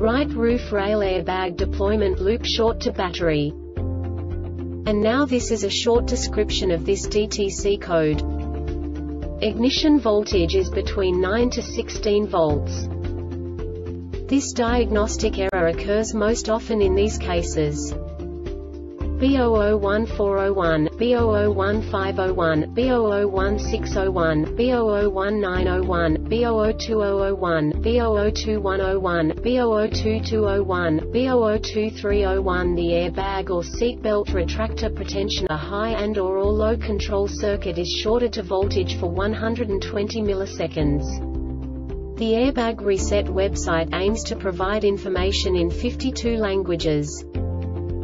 Right roof rail airbag deployment loop short to battery. And now this is a short description of this DTC code. Ignition voltage is between 9 to 16 volts. This diagnostic error occurs most often in these cases. B001401, B001501, B001601, B001901, B002001, B002101, B002201, B002301 The airbag or seatbelt retractor pretensioner high and or, low control circuit is shorted to voltage for 120 milliseconds. The Airbag Reset website aims to provide information in 52 languages.